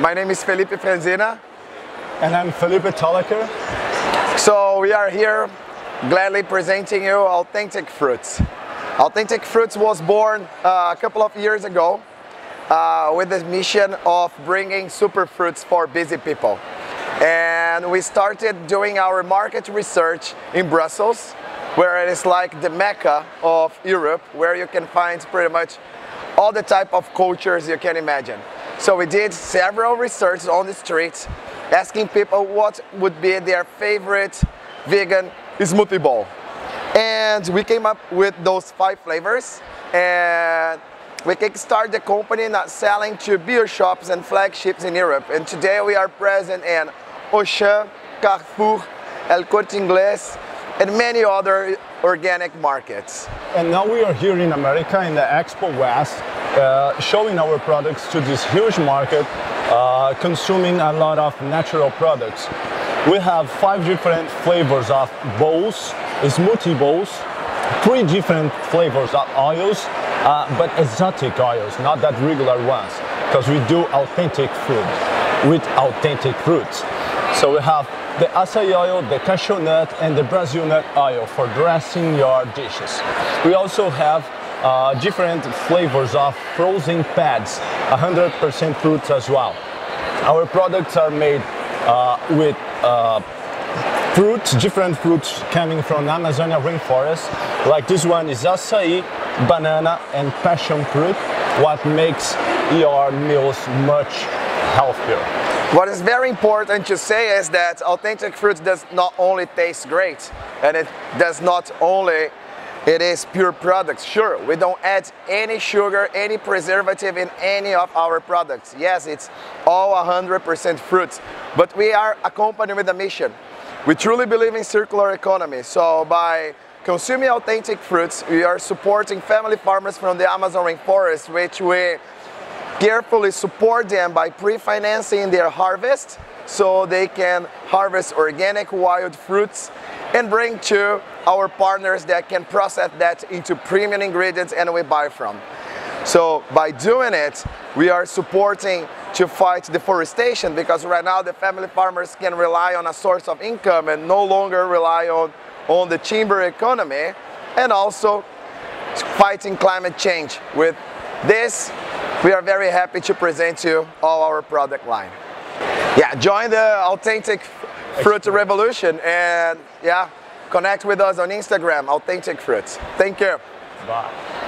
My name is Felipe Franzina. And I'm Felipe Thalacker. So we are here gladly presenting you Authentic Fruits. Authentic Fruits was born uh, a couple of years ago uh, with the mission of bringing super fruits for busy people. And we started doing our market research in Brussels, where it is like the mecca of Europe, where you can find pretty much all the type of cultures you can imagine. So we did several research on the street, asking people what would be their favorite vegan smoothie bowl. And we came up with those five flavors and we kickstarted the company not selling to beer shops and flagships in Europe. And today we are present in Auchan, Carrefour, El Corte Inglés, and many other organic markets. And now we are here in America in the Expo West, uh, showing our products to this huge market, uh, consuming a lot of natural products. We have five different flavors of bowls, smoothie bowls, three different flavors of oils, uh, but exotic oils, not that regular ones, because we do authentic food with authentic fruits. So we have the acai oil, the cashew nut, and the Brazil nut oil for dressing your dishes. We also have uh, different flavors of frozen pads, 100% fruits as well. Our products are made uh, with uh, fruits, different fruits coming from Amazonia rainforest. Like this one is acai, banana, and passion fruit, what makes your meals much What is very important to say is that authentic fruit does not only taste great, and it does not only it is pure products. Sure, we don't add any sugar, any preservative in any of our products. Yes, it's all 100% fruits, but we are a company with a mission. We truly believe in circular economy, so by consuming authentic fruits, we are supporting family farmers from the Amazon rainforest, which we carefully support them by pre-financing their harvest so they can harvest organic wild fruits and bring to our partners that can process that into premium ingredients and we buy from. So by doing it, we are supporting to fight deforestation because right now the family farmers can rely on a source of income and no longer rely on, on the timber economy and also fighting climate change. With this, we are very happy to present you all our product line. Yeah, join the authentic fruit revolution and yeah, connect with us on Instagram, authentic fruits. Thank you. Bye.